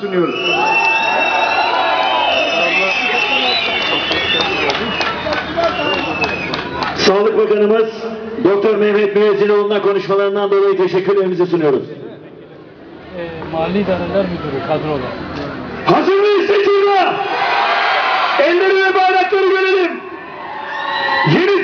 sunuyoruz. Sağlık Bakanımız Doktor Mehmet Müezzinoğlu'na konuşmalarından dolayı teşekkürlerimizi sunuyoruz. e, Mali İdareler Müdürü kadrolar. Hazır mıyız seçimde? Elleri ve bayrakları görelim. Yeni